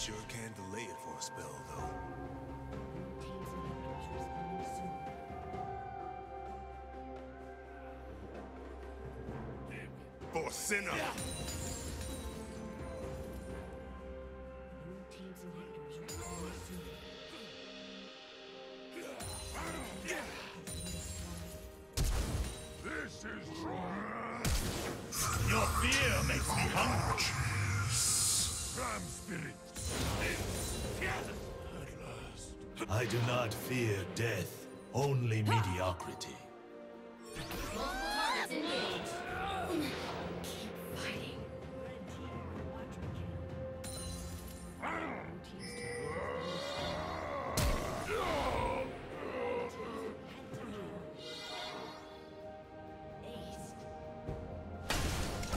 Sure can delay it for a spell, though. Teams inhibitors. For Sinner! Blue team's inhibitors responding soon. This is Your fear makes me hungry. Ram spirit. I do not fear death, only mediocrity.